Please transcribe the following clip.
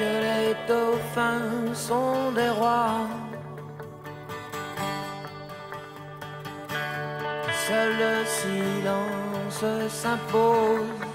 que les dauphins sont des rois. Seul le silence s'impose